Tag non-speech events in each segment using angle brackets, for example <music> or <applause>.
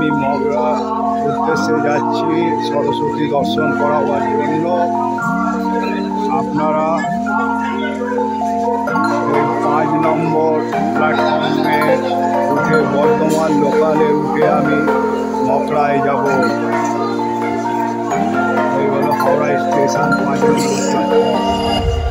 আমি মগরা উদ্দেশ্যে যাচ্ছি। সরস্বতী দর্শন করাবার জন্য আপনারা পাঁচ নম্বর প্ল্যাটফর্মে উঠে বর্তমান লোকালে উঠে আমি মকড়ায় যাব। এই হলো হাওড়া স্টেশন, পাঁচ নম্বর প্ল্যাটফর্ম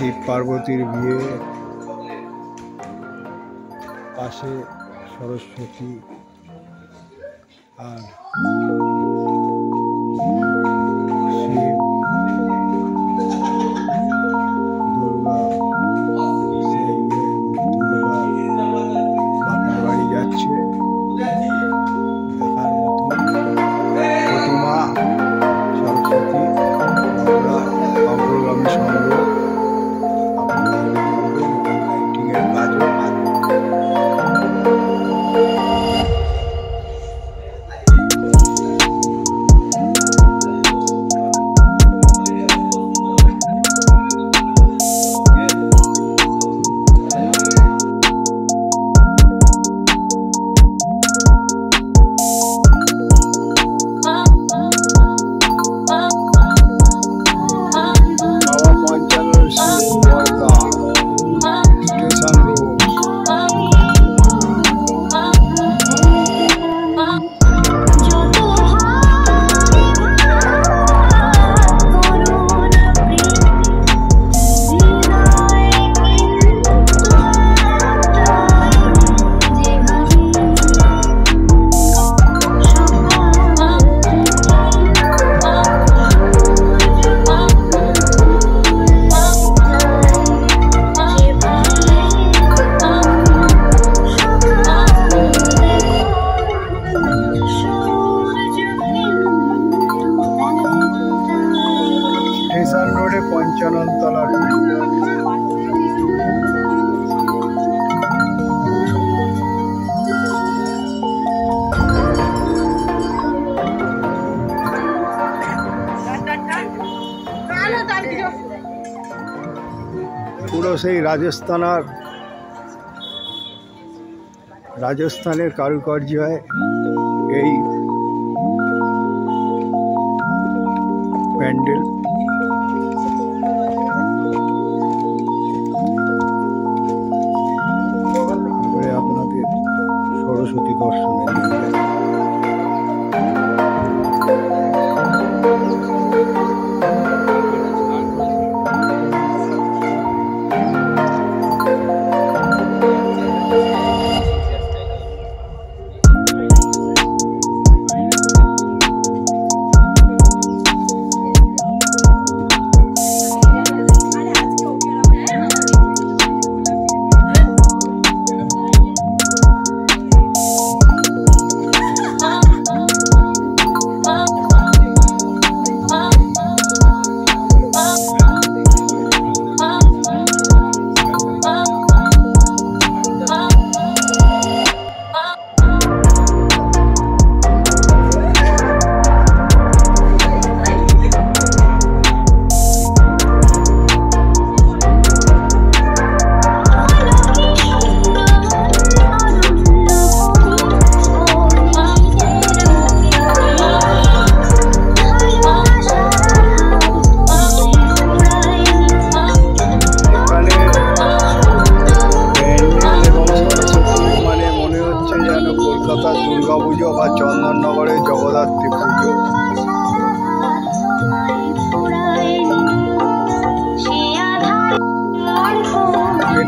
শিব পার্বতীর বিয়ে। পাশে সরস্বতী আর সেই রাজস্থান আর রাজস্থানের কারুকার্য হয় এই প্যান্ডেল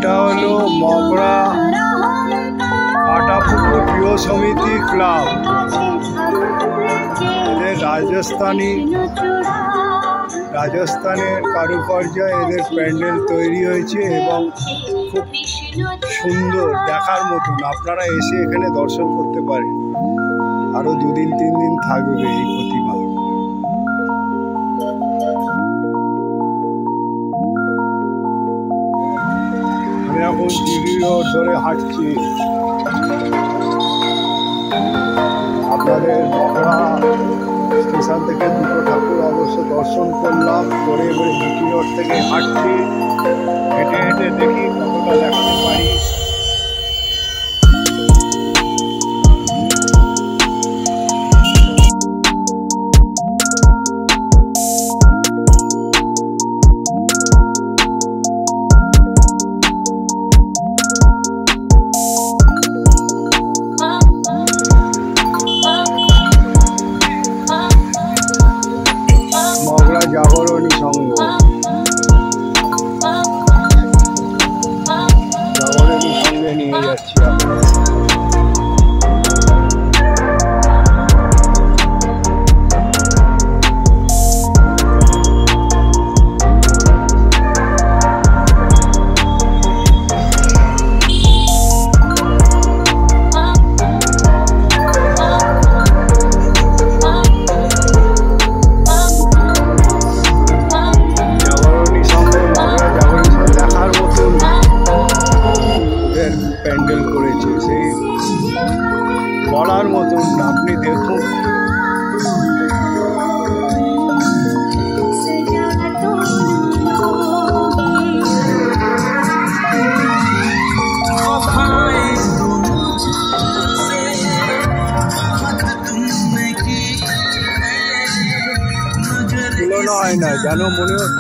এটা হলো মগরা কাটাপুকুর প্রিয় সমিতি ক্লাব। এদের রাজস্থানী রাজস্থানের কারুকার্য, এদের প্যান্ডেল তৈরি হয়েছে এবং খুব সুন্দর দেখার মতন। আপনারা এসে এখানে দর্শন করতে পারেন। আরও দুদিন, তিন দিন থাকবে এই প্রতিমা। এখন দিদির ধরে হাঁটছি। আপনাদের বকরা স্টেশন থেকে দুটো ঠাকুর অবশ্য দর্শন করলাম, করে এবারে রোড থেকে হাঁটছি। হেঁটে হেঁটে দেখি কতটা দেখাতে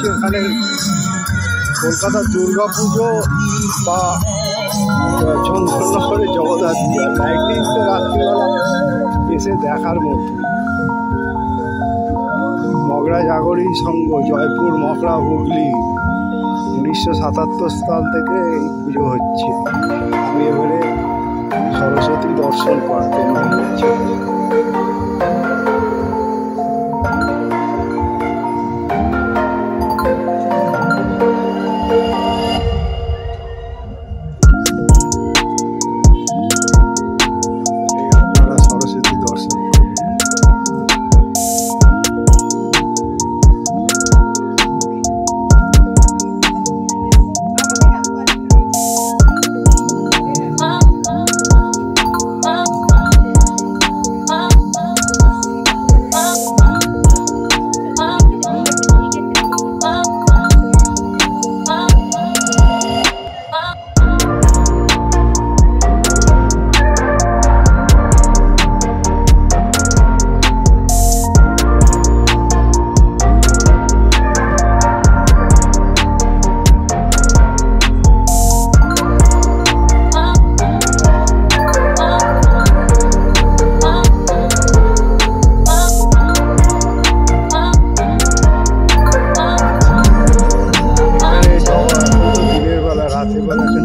হচ্ছে এখানে। কলকাতার দুর্গা পুজো বা চন্দননগরে জগদ্ধাত্রী লাইটিংসে রাত্রিবেলা এসে দেখার মতো। মগরা জাগরী সংঘ জয়পুর মগরা হুগলি, উনিশশো সাতাত্তর সাল থেকে এই পুজো হচ্ছে। আমি এবারে সরস্বতী দর্শন করাতে নিয়ে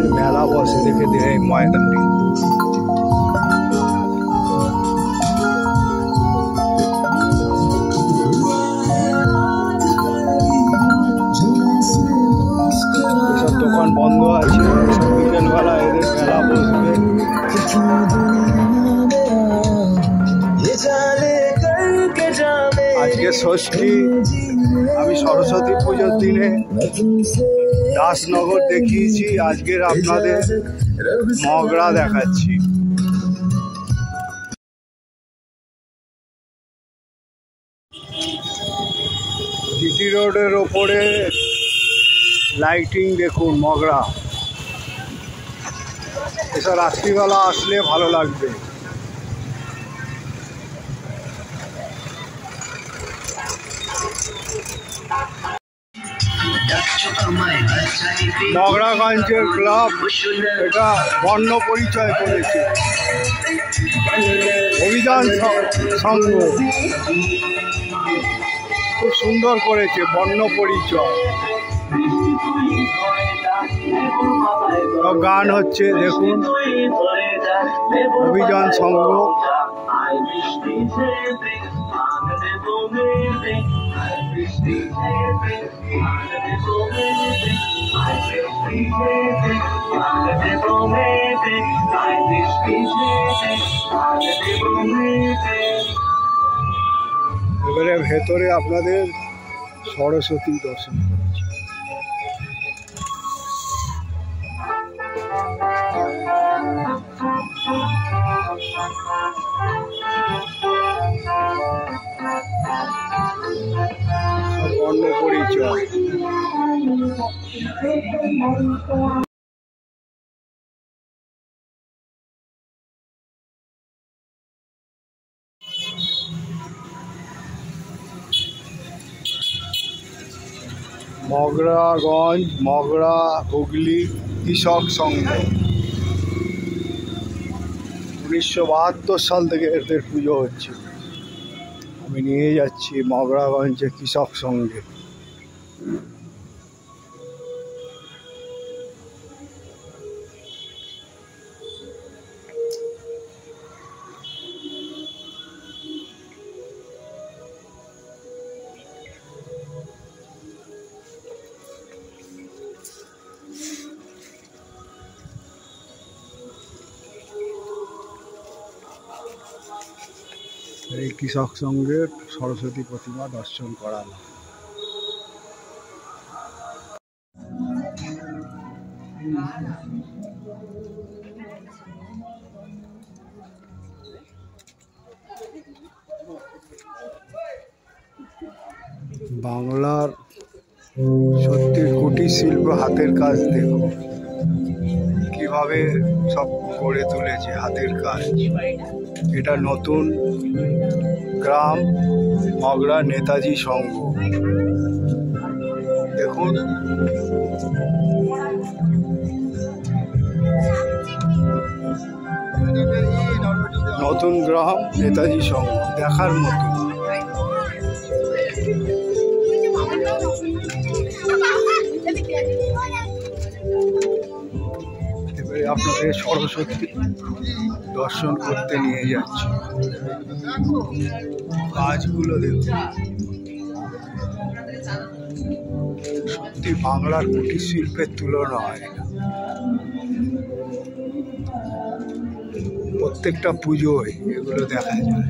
मेलाबोसे देखिदिए मोयदंडी सब दुकान बंद আছে বিকেল বেলা এদের মেলা বসবে আজকে ষষ্ঠী আমি সরস্বতী পুজোর দিনে দাসনগর দেখিয়েছি, আজকের আপনাদের মগরা দেখাচ্ছি। জিটি রোডের ওপরে লাইটিং দেখুন, মগরা। এসব রাত্রিবেলা আসলে ভালো লাগবে। মগরাগঞ্জের ক্লাব এটা বর্ণ পরিচয় করেছে। অভিযান স- সংঘ খুব সুন্দর করেছে বর্ণ পরিচয়। গান হচ্ছে, দেখুন। অভিযান সংঘ এবারে ভেতরে আপনাদের সরস্বতী দর্শন বর্ণ পরিচয় মগরাগঞ্জ মগরা হুগলি কৃষক সংঘ। উনিশশো বাহাত্তর সাল থেকে এদের পুজো হচ্ছে। নিয়ে যাচ্ছি মগরাগঞ্জে কৃষক সংঘে। এই কৃষক সংঘের সরস্বতী প্রতিমা দর্শন করালাম। বাংলার সত্যি কুটির শিল্প হাতের কাজ দেখো। কীভাবে সব গড়ে তুলেছে হাতের কাজ। এটা নতুন গ্রাম মগরা নেতাজি সংঘ দেখুন। নতুন গ্রাম নেতাজি সংঘ দেখার মতো। আপনাদের সরস্বতী দর্শন করতে নিয়ে যাচ্ছি। কাজগুলো দেখুন। সত্যি বাংলার কুটির শিল্পের তুলনা হয় প্রত্যেকটা পুজোয় এগুলো দেখা যায়।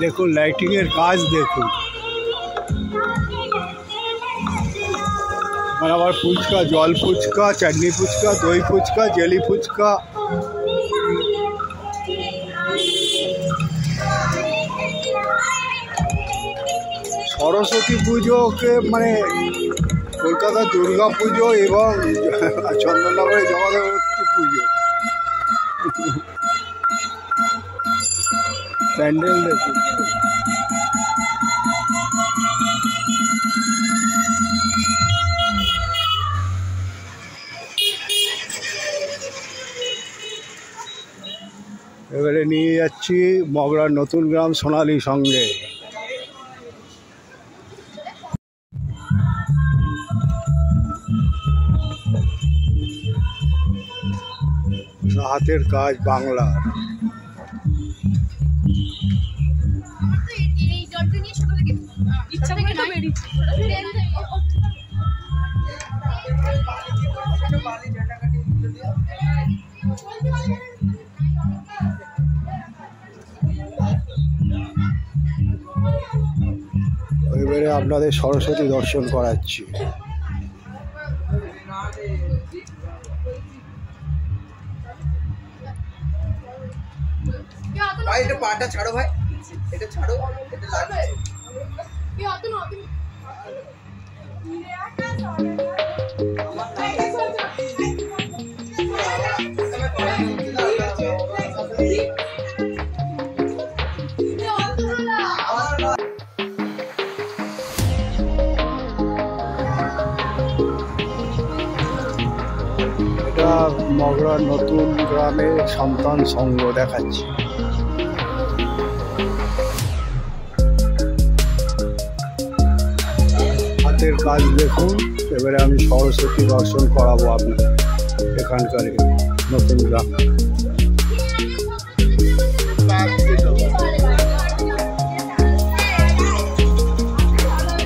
দেখুন লাইটিং এর কাজ দেখুন আর আবার ফুচকা জল ফুচকা চাটনি ফুচকা দই ফুচকা জেলি ফুচকা সরস্বতী পুজোকে মানে কলকাতা দুর্গা পুজো এবং <laughs> চন্দননগরে জগদ্ধাত্রী পুজো। প্যান্ডেল এবারে নিয়ে যাচ্ছি মগরার নতুন গ্রাম সোনালী সঙ্গে হাতের কাজ বেরিয়েছি এবারে আপনাদের সরস্বতী দর্শন করাচ্ছি। পাটা ছাড়ো ভাই। এটা ছাড়ো এটা মগরার নতুন গ্রামে সন্তান সঙ্গ দেখাচ্ছি। হাতের কাজ দেখুন, এবারে আমি সরস্বতী দর্শন করাবো আপনাদের এখানকার নতুন গ্রাম।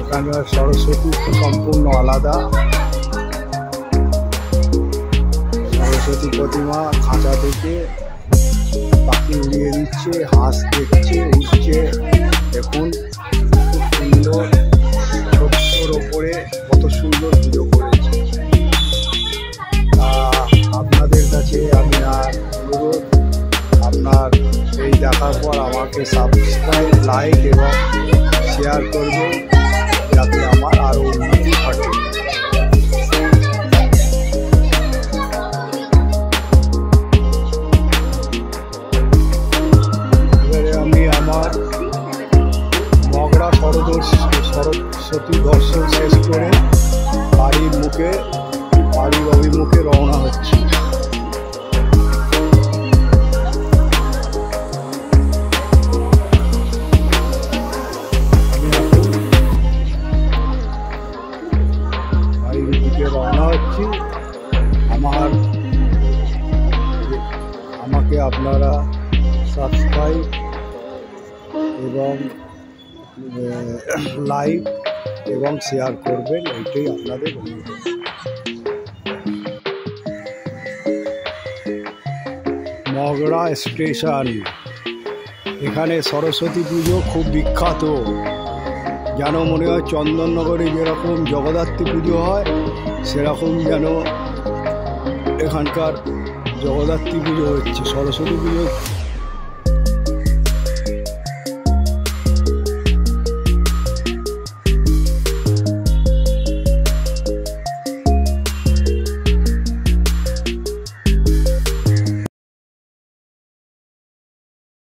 এখানকার সরস্বতী সম্পূর্ণ আলাদা। সরস্বতী প্রতিমা খাঁচা থেকে পাখি উড়িয়ে দিচ্ছে, হাঁস দেখছে উঠছে দেখুন, খুব সুন্দর। দেখার পর আমাকে সাবস্ক্রাইব লাইক এবং শেয়ার করবেন যাতে আমার আরও উন্নতি ঘটে। শেয়ার করবেন এইটাই আপনাদের অনুরোধ। মগরা স্টেশন। এখানে সরস্বতী পুজো খুব বিখ্যাত। যেন মনে হয় চন্দননগরে যেরকম জগদ্ধাত্রী পুজো হয়, সেরকম যেন এখানকার জগদ্ধাত্রী পুজো হচ্ছে, সরস্বতী পুজো